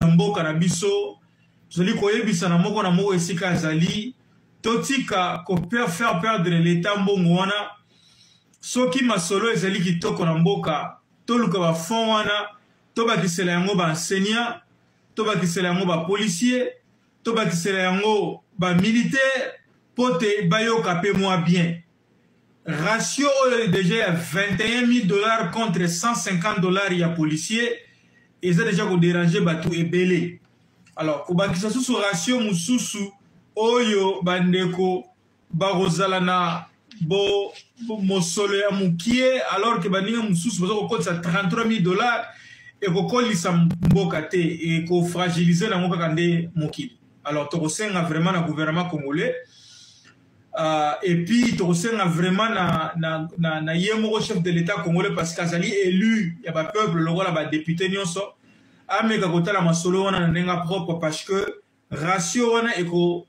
na mboka na biso tozali koyebisa na moko na moko esika azali totika ko faire perdre leta mbongo wana soki masolo ezali kitoko na mboka toluka bafond wana tobakisela yango baenseignant tobakisela yango bapolisier tobakisela yango bamilitaire mpo te bayoka mpe mwa bien ratio oyo deja ya 21 000 dollars contre 150 dollars ya policier eza deja koderange bato ebele alors kobakisa susu ratio mosusu oyo bandeko bakozala na bo, bo mosolo ya mokie alors ke baninga mosusu baza kokotisa 33 000 dollars ekokolisa mboka te ekofragilize nango kaka nde mokili alors tokosenga vraiment na gouvernement congolais Uh, et puis tokosenga vraiment na, na, na, na ye moko chef de l'état congolais parce que azali élu ya bapeuple lokola badepute nyonso ameka kotala masolo wana na ndenge propre parce que ratio wana eko